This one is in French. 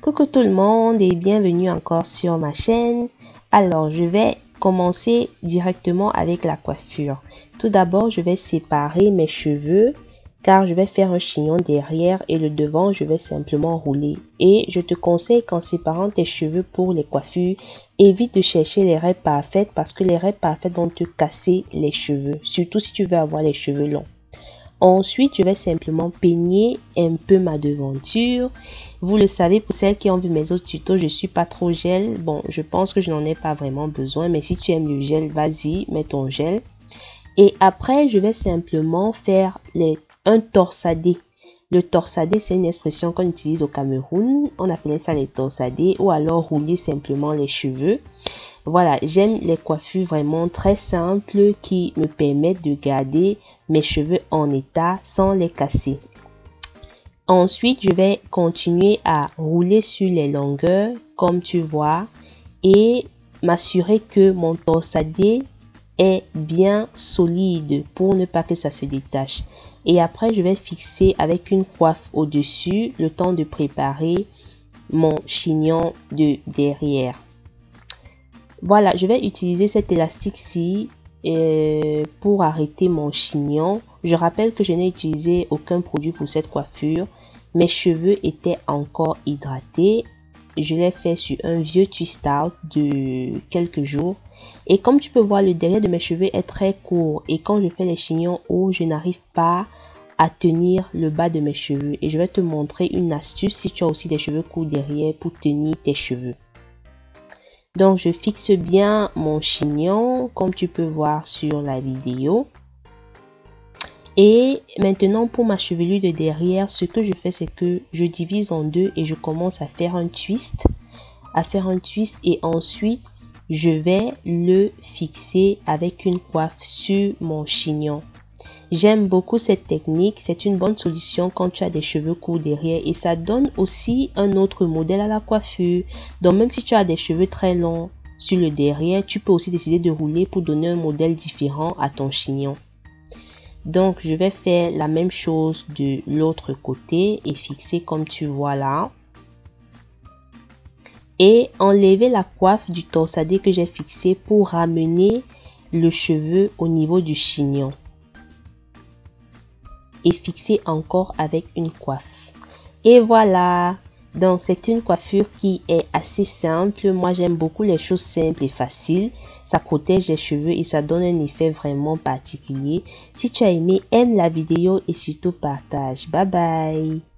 tout le monde et bienvenue encore sur ma chaîne. Alors je vais commencer directement avec la coiffure. Tout d'abord je vais séparer mes cheveux car je vais faire un chignon derrière et le devant je vais simplement rouler. Et je te conseille qu'en séparant tes cheveux pour les coiffures, évite de chercher les raies parfaites parce que les raies parfaites vont te casser les cheveux, surtout si tu veux avoir les cheveux longs. Ensuite, je vais simplement peigner un peu ma devanture. Vous le savez, pour celles qui ont vu mes autres tutos, je suis pas trop gel. Bon, je pense que je n'en ai pas vraiment besoin, mais si tu aimes le gel, vas-y, mets ton gel. Et après, je vais simplement faire les, un torsadé. Le torsadé, c'est une expression qu'on utilise au Cameroun. On appelait ça les torsadés ou alors rouler simplement les cheveux. Voilà, j'aime les coiffures vraiment très simples qui me permettent de garder mes cheveux en état sans les casser. Ensuite, je vais continuer à rouler sur les longueurs comme tu vois et m'assurer que mon torsadé est bien solide pour ne pas que ça se détache. Et après, je vais fixer avec une coiffe au-dessus le temps de préparer mon chignon de derrière. Voilà, je vais utiliser cet élastique-ci euh, pour arrêter mon chignon. Je rappelle que je n'ai utilisé aucun produit pour cette coiffure. Mes cheveux étaient encore hydratés. Je l'ai fait sur un vieux twist out de quelques jours. Et comme tu peux voir, le derrière de mes cheveux est très court. Et quand je fais les chignons hauts, je n'arrive pas à tenir le bas de mes cheveux. Et je vais te montrer une astuce si tu as aussi des cheveux courts derrière pour tenir tes cheveux. Donc, je fixe bien mon chignon, comme tu peux voir sur la vidéo. Et maintenant, pour ma chevelure de derrière, ce que je fais, c'est que je divise en deux et je commence à faire un twist. À faire un twist et ensuite, je vais le fixer avec une coiffe sur mon chignon. J'aime beaucoup cette technique, c'est une bonne solution quand tu as des cheveux courts derrière et ça donne aussi un autre modèle à la coiffure. Donc même si tu as des cheveux très longs sur le derrière, tu peux aussi décider de rouler pour donner un modèle différent à ton chignon. Donc je vais faire la même chose de l'autre côté et fixer comme tu vois là. Et enlever la coiffe du torsadé que j'ai fixé pour ramener le cheveu au niveau du chignon et fixer encore avec une coiffe. Et voilà, donc c'est une coiffure qui est assez simple. Moi j'aime beaucoup les choses simples et faciles. Ça protège les cheveux et ça donne un effet vraiment particulier. Si tu as aimé, aime la vidéo et surtout partage. Bye bye